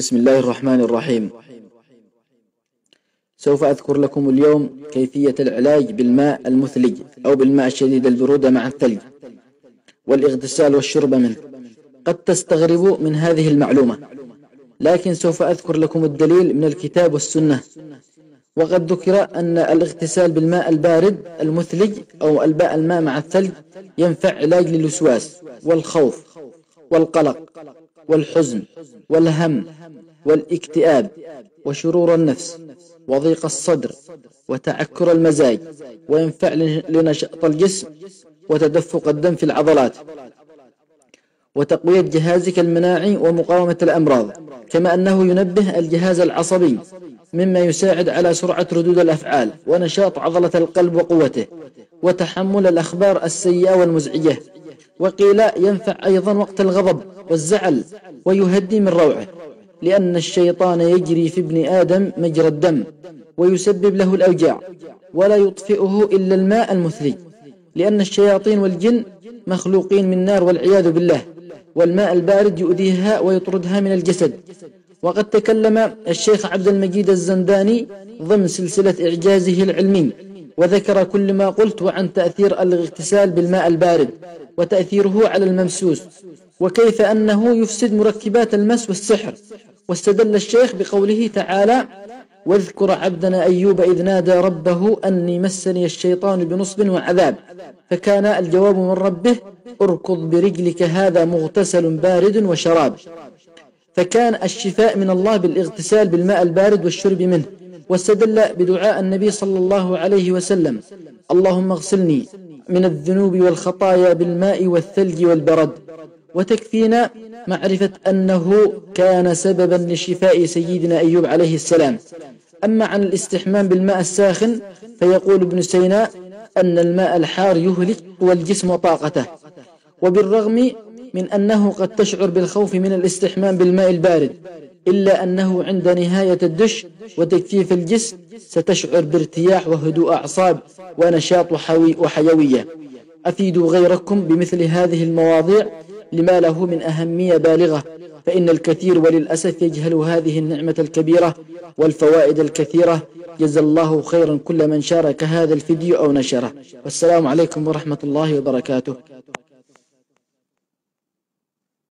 بسم الله الرحمن الرحيم. سوف أذكر لكم اليوم كيفية العلاج بالماء المثلج أو بالماء الشديد البرودة مع الثلج والاغتسال والشرب منه. قد تستغربوا من هذه المعلومة لكن سوف أذكر لكم الدليل من الكتاب والسنة. وقد ذكر أن الاغتسال بالماء البارد المثلج أو الباء الماء مع الثلج ينفع علاج للوسواس والخوف والقلق. والحزن والهم والاكتئاب وشرور النفس وضيق الصدر وتعكر المزاج وينفع لنشاط الجسم وتدفق الدم في العضلات وتقوية جهازك المناعي ومقاومة الأمراض كما أنه ينبه الجهاز العصبي مما يساعد على سرعة ردود الأفعال ونشاط عضلة القلب وقوته وتحمل الأخبار السيئة والمزعجة. وقيل ينفع أيضا وقت الغضب والزعل ويهدي من روعه لأن الشيطان يجري في ابن آدم مجرى الدم ويسبب له الأوجاع ولا يطفئه إلا الماء المثلج لأن الشياطين والجن مخلوقين من نار والعياذ بالله والماء البارد يؤذيها ويطردها من الجسد. وقد تكلم الشيخ عبد المجيد الزنداني ضمن سلسلة إعجازه العلمي وذكر كل ما قلت وعن تأثير الاغتسال بالماء البارد وتأثيره على الممسوس وكيف أنه يفسد مركبات المس والسحر. واستدل الشيخ بقوله تعالى واذكر عبدنا أيوب إذ نادى ربه أني مسني الشيطان بنصب وعذاب فكان الجواب من ربه اركض برجلك هذا مغتسل بارد وشراب. فكان الشفاء من الله بالاغتسال بالماء البارد والشرب منه. واستدل بدعاء النبي صلى الله عليه وسلم. اللهم اغسلني من الذنوب والخطايا بالماء والثلج والبرد وتكفينا معرفة أنه كان سببا لشفاء سيدنا أيوب عليه السلام. أما عن الاستحمام بالماء الساخن فيقول ابن سيناء أن الماء الحار يهلك والجسم وطاقته وبالرغم من أنه قد تشعر بالخوف من الاستحمام بالماء البارد إلا أنه عند نهاية الدش وتكثيف الجسم ستشعر بارتياح وهدوء أعصاب ونشاط وحيوية. أفيدوا غيركم بمثل هذه المواضيع لما له من أهمية بالغة فإن الكثير وللأسف يجهل هذه النعمة الكبيرة والفوائد الكثيرة. جزا الله خيرا كل من شارك هذا الفيديو أو نشره. والسلام عليكم ورحمة الله وبركاته.